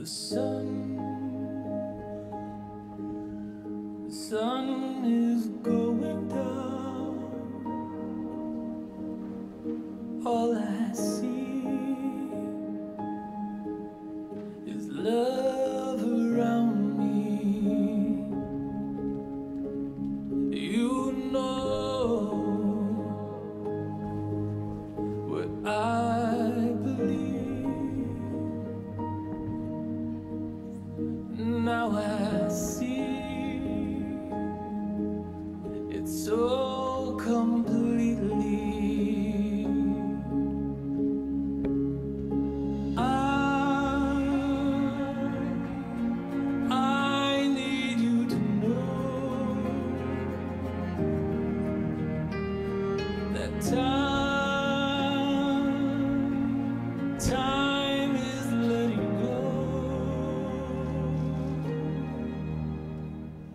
The sun, the sun is going down. All I see.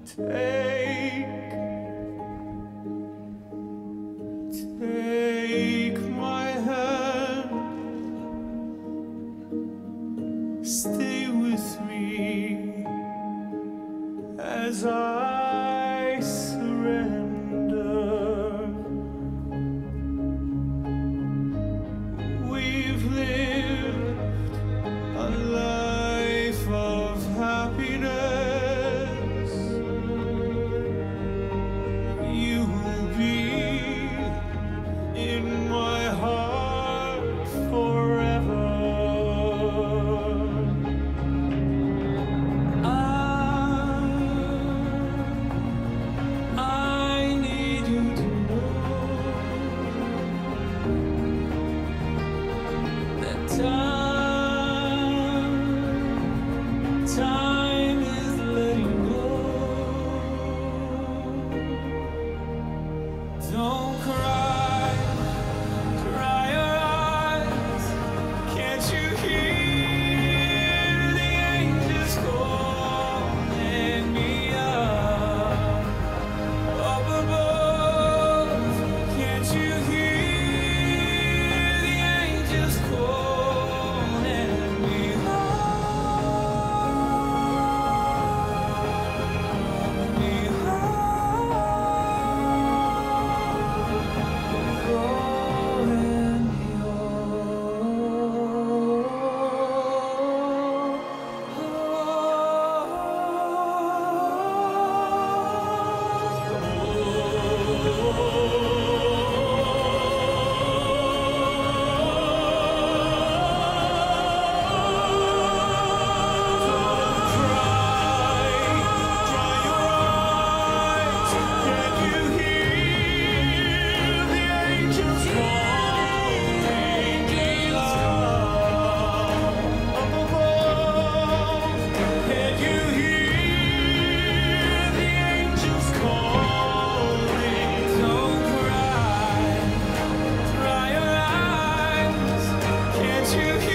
Take to hear.